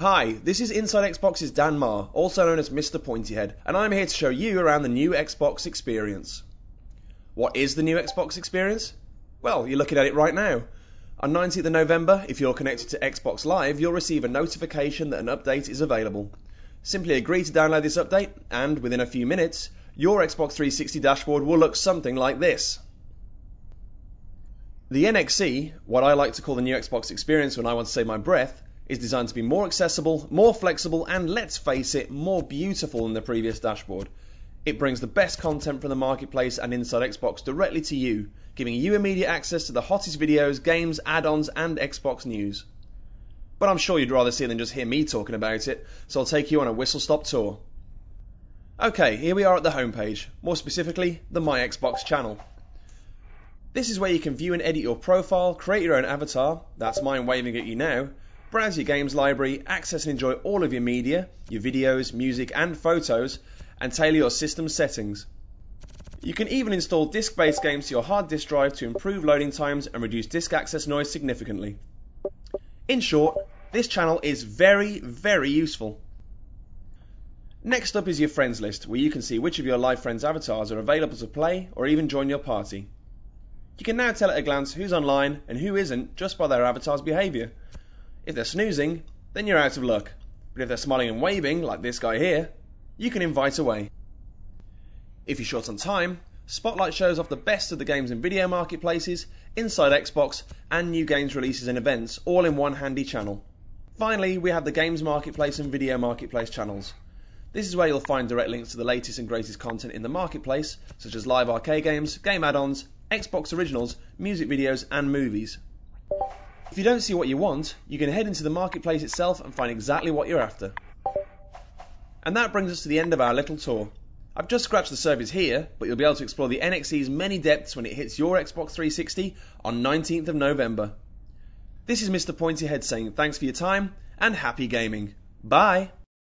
Hi, this is Inside Xbox's Dan Maher, also known as Mr. Pointyhead, and I'm here to show you around the new Xbox experience. What is the new Xbox experience? Well, you're looking at it right now. On 19th of November, if you're connected to Xbox Live, you'll receive a notification that an update is available. Simply agree to download this update, and within a few minutes, your Xbox 360 dashboard will look something like this. The NXE, what I like to call the new Xbox experience when I want to save my breath, is designed to be more accessible, more flexible, and let's face it, more beautiful than the previous dashboard. It brings the best content from the marketplace and inside Xbox directly to you, giving you immediate access to the hottest videos, games, add ons, and Xbox news. But I'm sure you'd rather see than just hear me talking about it, so I'll take you on a whistle stop tour. Okay, here we are at the homepage, more specifically, the My Xbox channel. This is where you can view and edit your profile, create your own avatar, that's mine waving at you now, browse your games library, access and enjoy all of your media, your videos, music, and photos, and tailor your system settings. You can even install disk based games to your hard disk drive to improve loading times and reduce disk access noise significantly. In short, this channel is very, very useful. Next up is your friends list, where you can see which of your live friends' avatars are available to play or even join your party. You can now tell at a glance who's online and who isn't just by their avatar's behaviour. If they're snoozing, then you're out of luck. But if they're smiling and waving, like this guy here, you can invite away. If you're short on time, Spotlight shows off the best of the games and video marketplaces, inside Xbox, and new games releases and events, all in one handy channel. Finally, we have the games marketplace and video marketplace channels. This is where you'll find direct links to the latest and greatest content in the marketplace, such as live arcade games, game add ons, Xbox originals, music videos, and movies. If you don't see what you want, you can head into the marketplace itself and find exactly what you're after. And that brings us to the end of our little tour. I've just scratched the surface here, but you'll be able to explore the NXE's many depths when it hits your Xbox 360 on 19th of November. This is Mr. Pointyhead saying thanks for your time and happy gaming. Bye!